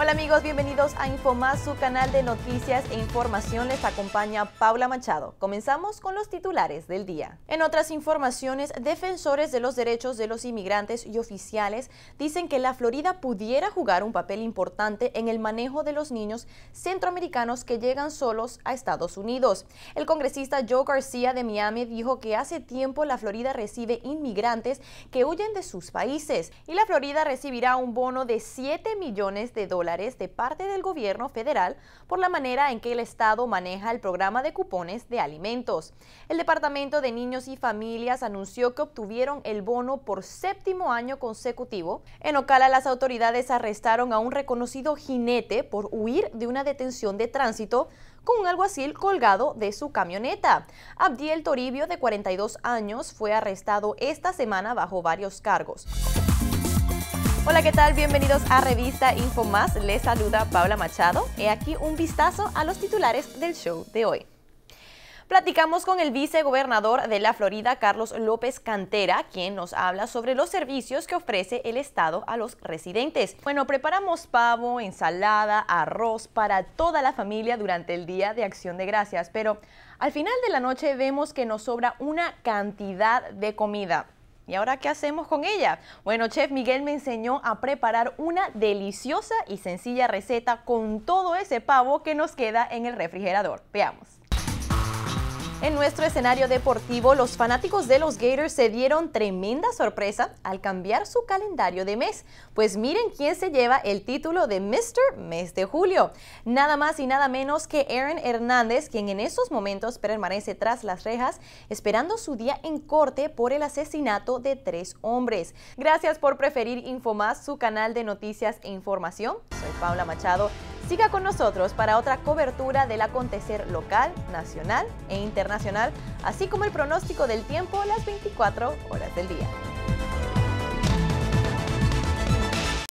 Hola amigos, bienvenidos a Infomás, su canal de noticias e información. Les acompaña Paula Machado. Comenzamos con los titulares del día. En otras informaciones, defensores de los derechos de los inmigrantes y oficiales dicen que la Florida pudiera jugar un papel importante en el manejo de los niños centroamericanos que llegan solos a Estados Unidos. El congresista Joe García de Miami dijo que hace tiempo la Florida recibe inmigrantes que huyen de sus países y la Florida recibirá un bono de 7 millones de dólares de parte del gobierno federal por la manera en que el Estado maneja el programa de cupones de alimentos. El Departamento de Niños y Familias anunció que obtuvieron el bono por séptimo año consecutivo. En Ocala, las autoridades arrestaron a un reconocido jinete por huir de una detención de tránsito con un alguacil colgado de su camioneta. Abdiel Toribio, de 42 años, fue arrestado esta semana bajo varios cargos. Hola, ¿qué tal? Bienvenidos a Revista Info Más. Les saluda Paula Machado. He aquí un vistazo a los titulares del show de hoy. Platicamos con el vicegobernador de la Florida, Carlos López Cantera, quien nos habla sobre los servicios que ofrece el Estado a los residentes. Bueno, preparamos pavo, ensalada, arroz para toda la familia durante el Día de Acción de Gracias, pero al final de la noche vemos que nos sobra una cantidad de comida. ¿Y ahora qué hacemos con ella? Bueno, Chef Miguel me enseñó a preparar una deliciosa y sencilla receta con todo ese pavo que nos queda en el refrigerador. Veamos. En nuestro escenario deportivo, los fanáticos de los Gators se dieron tremenda sorpresa al cambiar su calendario de mes. Pues miren quién se lleva el título de Mr. Mes de Julio. Nada más y nada menos que Aaron Hernández, quien en estos momentos permanece tras las rejas esperando su día en corte por el asesinato de tres hombres. Gracias por preferir Infomás, su canal de noticias e información. Soy Paula Machado Siga con nosotros para otra cobertura del acontecer local, nacional e internacional, así como el pronóstico del tiempo las 24 horas del día.